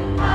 I